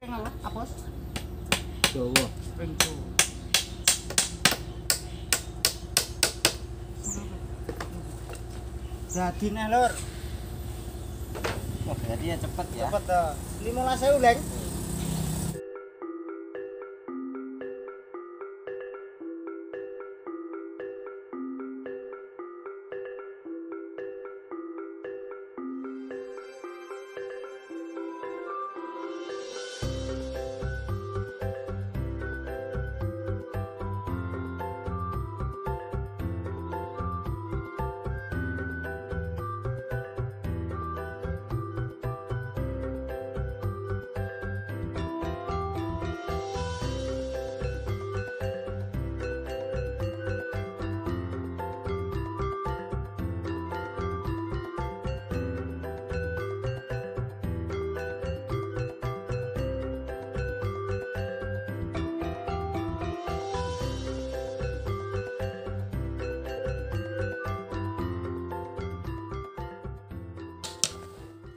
Apos. Jawa. Jadi nih lur, Wah, jadi ya cepet ya. cepet dah. Lima belas ewu leng.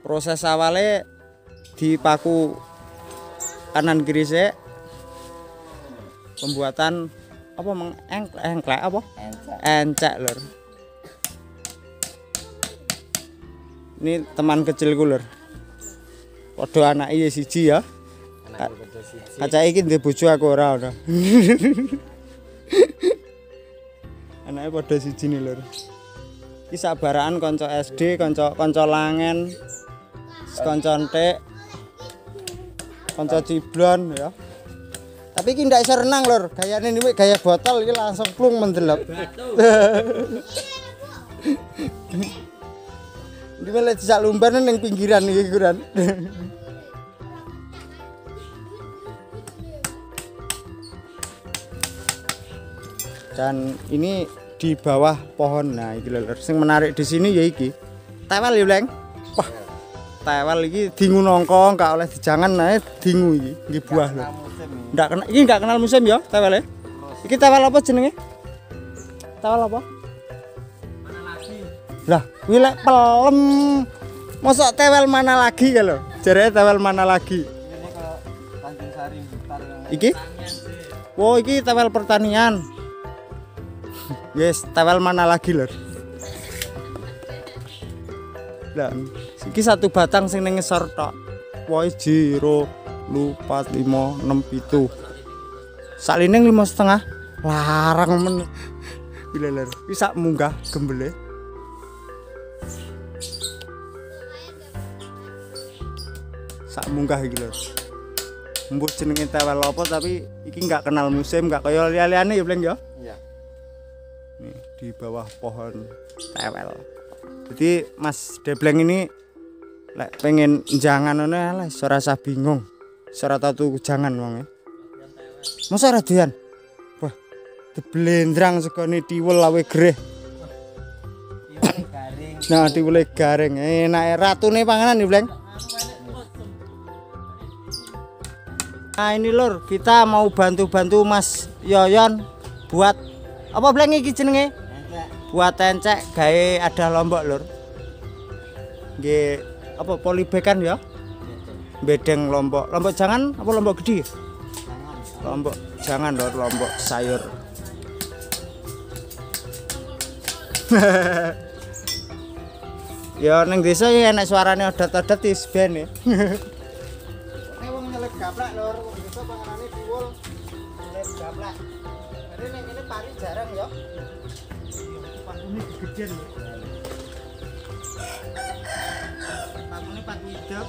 Proses awalnya dipaku kanan kiri sih. Pembuatan apa meng engklek engklek apa? Encak. Encek lur. Ini teman kecilku lur. Padha anak iya siji ya. Kaca iki ndek bojo aku ora ora. Anake padha siji nih lur. Iki sabaraan kanca SD, kanca kanca langen, kanca entek, kanca ciblon ya. Tapi iki ndak iso renang lur, gayane ini gaya botol iki langsung plung mendelep. Iki malah dijak lumban ning pinggiran kuran. dan ini di bawah pohon. Nah iki lho sing menarik di sini ya iki. Tewel ya leng. Wah tewel iki dingu nongkong gak oleh dijangan nah dingu iki iki buah lho. Ini. ndak kenal iki nggak kenal musim ya tewel ya iki tewel apa jenenge? Tewel apa? Mana lagi? lah kuwi lek pelem mosok tewel mana lagi ya lho? Jarene tewel mana lagi? Ini iki? Wow iki tewel pertanian. Yes tewel mana lagi lur lah iki satu batang sing ning ngisor tok woi jiro lupa lima enam pitu saline lima setengah larang men gila lur bisa munggah gembele sak munggah iki lur Mbok jenenge tewel apa tapi iki nggak kenal musim, nggak kaya liya-liyane ya, Bleng ya. Iya. Nih, di bawah pohon tewel. Jadi Mas Debleng ini lek pengen jangan ngono lah ora usah bingung. Tau tuku jangan wong e. Masa ora doyan? Wah, deblendrang segone tiwel awe greh. Ini. Nah, tiwele garing. Enak ratune panganan nih, Bleng. Nah ini lur, kita mau bantu-bantu Mas Yoyon buat apa bleng iki jenenge? Buat encek gawe ada lombok lur. Nggih, apa polibekan ya? Bedeng lombok. Lombok jangan apa lombok gede? Lombok jangan lur, lombok sayur. ya ning desa ya enek suarane odat-odat wis ben ya. Ini wong nyelek gaplak lur, gedean lho. Pakune paku hidup,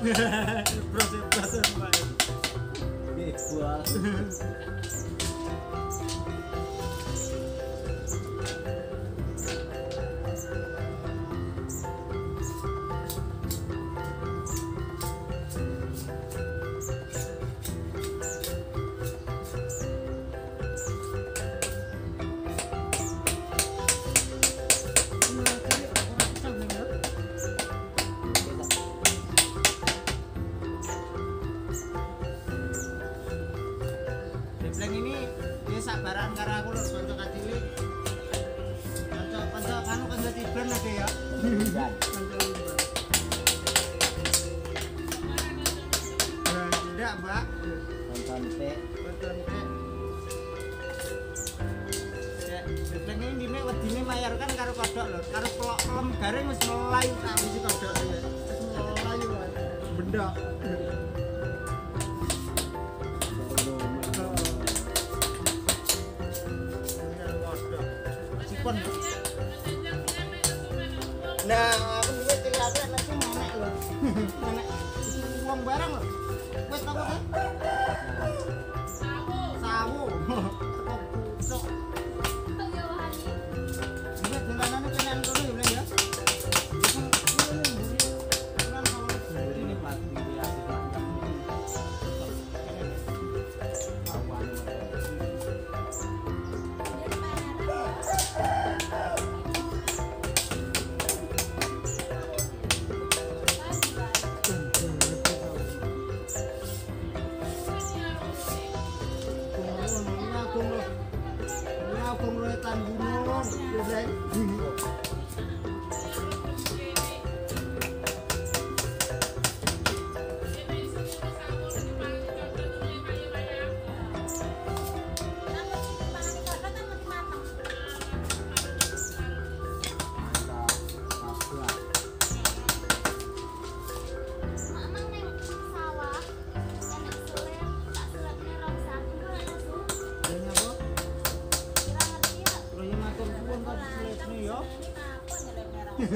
próximo passo vai. Que claro. dan ini dia sabaran karena aku lho bondo kadili. Bondo bondo kanu bondo tibran ada ya. Tidak, Mbak. Tonton P. Tonton P. Ya, ini wedine mayar kan karo kodok lho, karo pelok pelem garing wis mulai tak about one.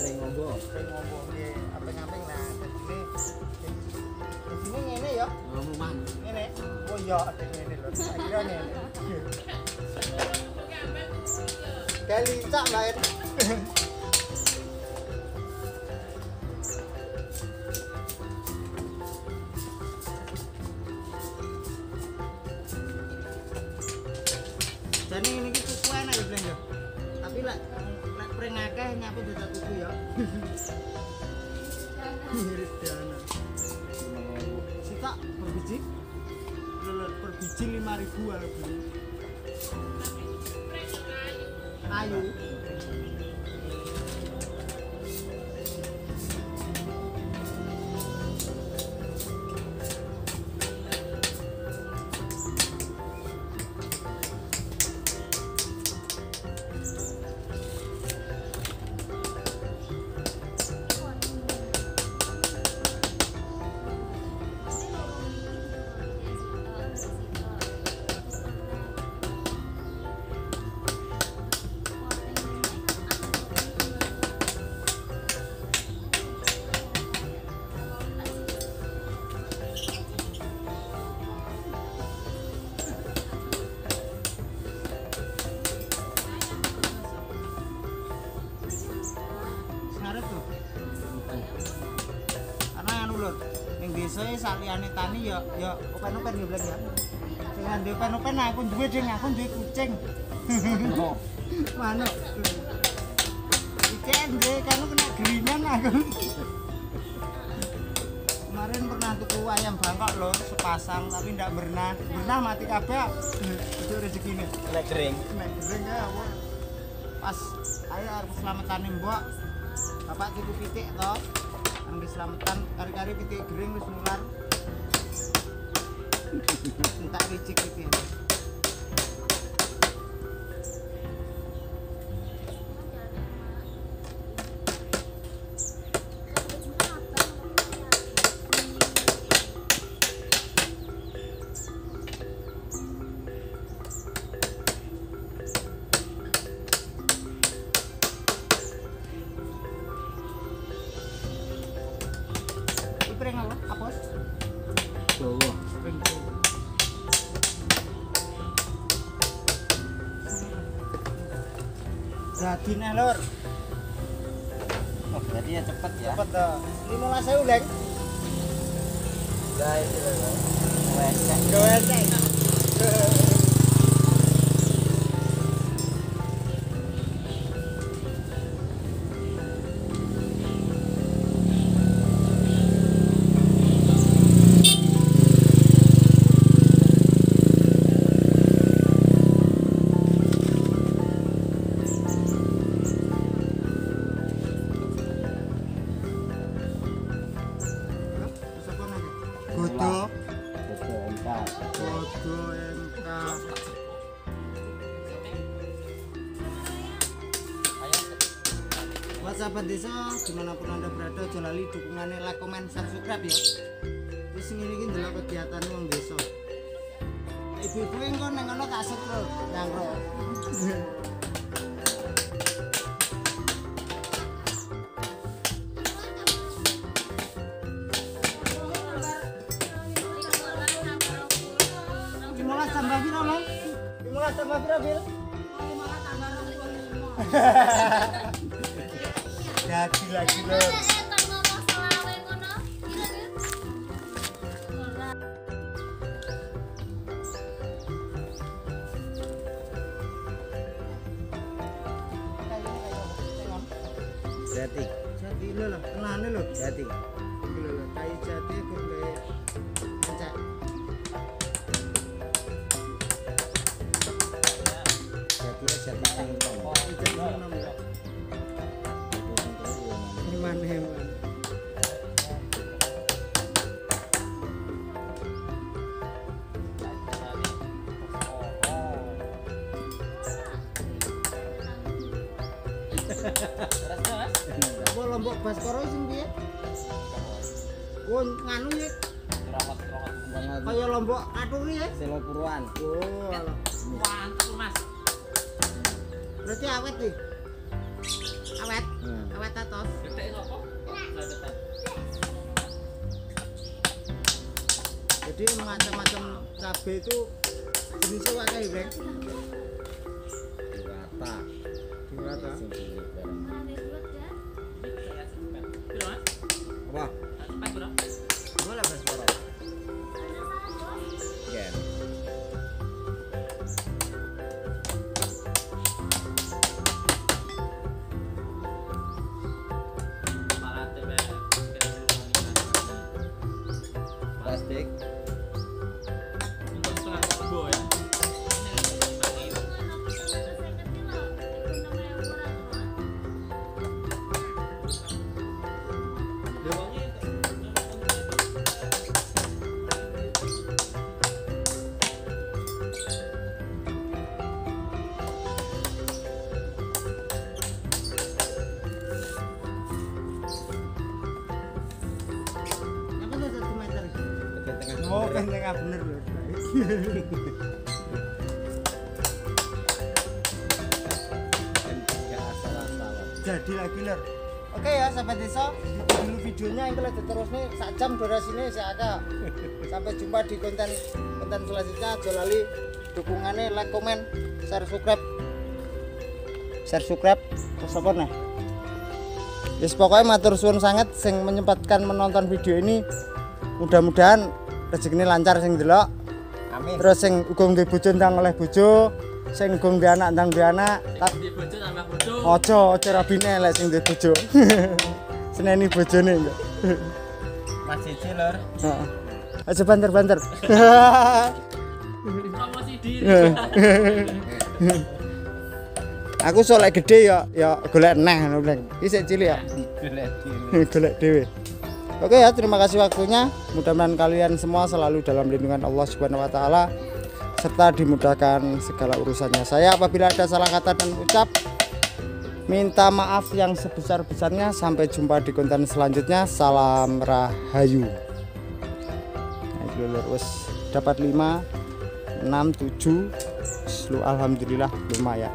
Ring ngombo. Ring ngombo piye? Apeng-apeng nah dadine. Dadine ngene ya. Ngomongan. Ngene. Oh iya, ngene lho. Kira ngene. Kali cak lain. biji lima ribu lebih ayo. Aku ding aku duwe kucing. Manuk. Kucing duwe kan kena geringan aku. Kemarin pernah tuku ayam bangkok loh sepasang tapi ndak berenang. Berenang mati kabeh. Itu rezekine. Nek kering. Nek gering ya apa? Pas ayo arep selametane mbok. Bapak tuku pitik to. Nang diselametan kari-kari pitik gering wis nular. Ricik pitik. Iki Berarti ya cepet ya. Cepet to. 15.000 leng. Guys, Wesek. Gowesek. Godok, sahabat desa, di mana pun anda berada, jalali dukungannya like, komen, subscribe ya. Terus ini ini dulu kegiatan uang desa. Ibu-ibu yang kau neng kono tak setruk, nyangro. Lima tambah piro? Lima tambah piro bil? Jadi lagi lo. Jati. Atur ya. Selo Purwan. Oh, alah. Mantap mas. berarti awet nih. Awet, Hmm. awet atos. Gede. Jadi macam-macam cabai itu jenisnya wakai breng. Diwata. Gimana? Kan tengah bener loh. Jadi lagi lor. Oke ya sahabat desa, itu dulu videonya yang kalau terus nih sak jam durasinya saya ada. Sampai jumpa di konten konten selanjutnya. Jolali dukungannya like, komen, share, subscribe. Share, subscribe. Terus apa nih? Yes, pokoknya matur suwun sangat sing menyempatkan menonton video ini mudah-mudahan rezekine lancar sing delok Amin. terus sing uga duwe bojo ndang oleh bojo sing uga duwe anak ndang duwe anak tak Di bojo tambah bojo. ojo ojo rabine lek sing duwe bojo seneni bojone enggak Mas Cici lur. heeh aja banter-banter Promosi diri. aku sok lek gede ya ya golek neh ngono Bleng iki sik cilik ya Golek dhewe. golek dhewe Oke ya, terima kasih waktunya. Mudah-mudahan kalian semua selalu dalam lindungan Allah Subhanahu wa taala serta dimudahkan segala urusannya. Saya apabila ada salah kata dan ucap minta maaf yang sebesar-besarnya. Sampai jumpa di konten selanjutnya. Salam rahayu. Dapat 5 6 7 Lu alhamdulillah lumayan.